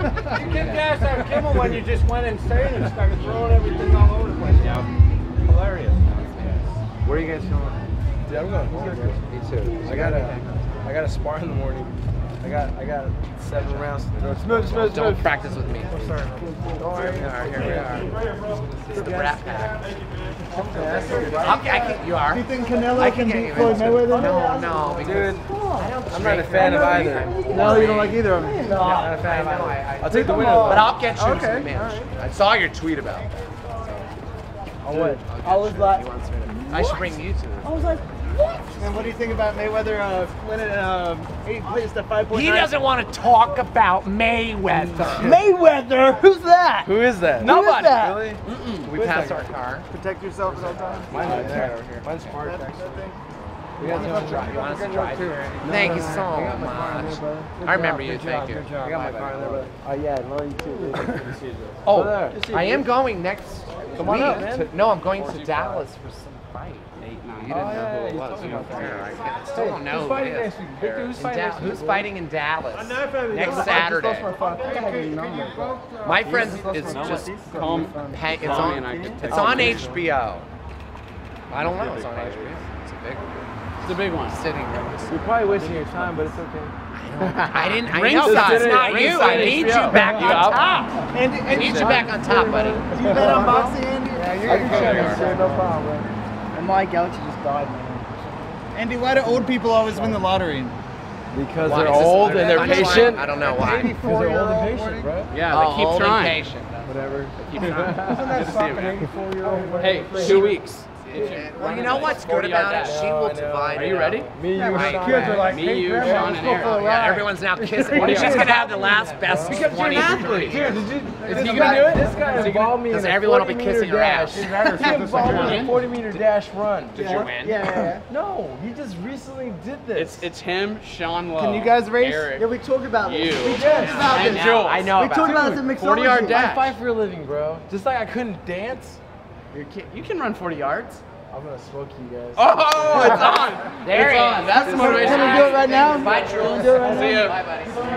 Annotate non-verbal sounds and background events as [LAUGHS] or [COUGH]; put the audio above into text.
You kicked ass on Kimmel when you just went insane and started throwing everything all over the place. Yeah. Hilarious. Where are you guys going? Dude, I'm going home, bro. Me too. I got a, I got a spar in the morning. I got, I got seven rounds to throw. Smooth, smooth, Don't smooth. practice with me. Sorry. Don't worry. Here we are. Here we are. Is the Brat Pack. Okay, I can. You are. You think Canelo I can can beat Floyd it. Mayweather? No, no, because Dude, I don't I'm not a fan of either. No, you don't like either of them. Not a fan of either. I- I- I'll take the winner. But. I'll get you Okay, some match. I saw your tweet about it. On what? I was like, I should bring you to this. I was like? And what do you think about Mayweather uh, winning um, eight plays to five point He doesn't want to talk about Mayweather. Mayweather? Who's that? Who is that? Nobody. that? Really? We passed our car. Protect yourself at all times. Mine's right there. over here. Mine's Spark. That, that thing. We got to drive. You want us to drive here? Thank you so much. I remember you. Thank you. I got my car there, brother. Oh yeah, love you too. [LAUGHS] Oh. I am going next Come on week. up, man. no, I'm going to Dallas for some fight. You didn't Oh, yeah, know yeah, who it was. You about don't that. care. I still don't know Who's fighting next week? Victor, who's In fighting Da- next week? who's fighting in Dallas? Next Next Saturday. My friend is just Come, hang, it's on and it's on. HBO. I don't know. It's on HBO. It's a big it's a big one. sitting room. You're probably wasting your time, but it's okay. [LAUGHS] I didn't. I know Ringside. it's not you. I need you HBO. back You on top. Andy, I need you back on top, buddy. do you bet on boxing, Andy? Yeah, I can check it, sir. No problem, bro. And my galaxy just died, man. Andy, why do old people always win the lottery? Because Why? they're old and they're patient. I don't know why. Because they're old and patient, bro. Yeah, Oh, they keep old and trying. patient. Whatever. Keep trying. Isn't that [LAUGHS] Good to see stop you, an man. 84 year old? Hey, two weeks. Well, you know what's good about it? She will divide Are it you ready? Me, you, My kids are like, Me, you, Sean, and Eric. Yeah, everyone's now kissing. [LAUGHS] She's gonna have the last best Because you're an 23. athlete. Dude, did you, Is he gonna do it? This guy involved me in Because a everyone will be kissing her dash. ass. He [LAUGHS] involved me in a 40 meter dash run. Did you win? Yeah, yeah, No, he just recently did this. It's it's him, Sean Lowe. Can you guys race? Eric. Yeah, we talked about this. You. We talked about And this. Jules. I know We about talked about this in mixology. 40 yard dash. I fight for a living, bro. Just like I couldn't dance, You're you can run 40 yards. I'm gonna smoke you guys. Oh, it's on. There it's he on. is. That's the Can we motivation. do it right now? Bye, Can Jules. do it right now? See ya. Bye, buddy.